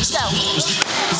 Let's go.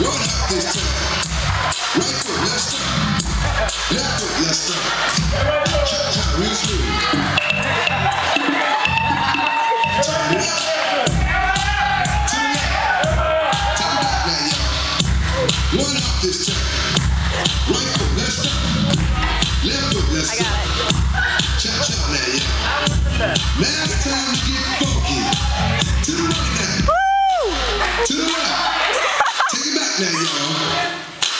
Roll out this time. Right foot, left stop. Left foot, left stop. Cha-cha, real smooth. One up this time. Right foot, left stop. Left foot, left stop. Cha-cha now, yeah. Last time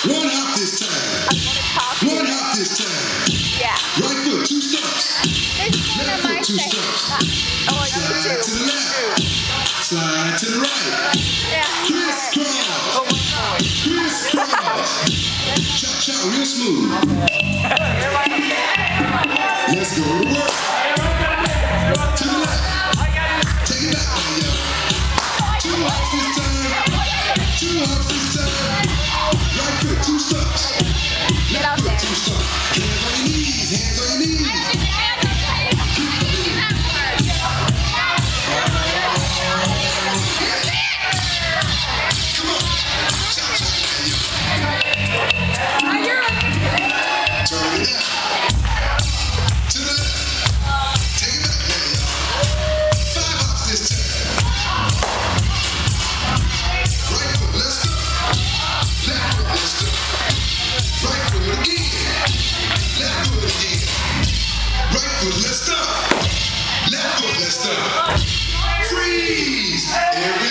One hop this time. One hop this time. Yeah. Right foot, two steps. Left foot, two face. steps. Oh, Slide to the left. Slide to the right. Yeah. Crisscross. Crisscross. Chop, chop, real smooth. Let's go Two steps. Freeze! Every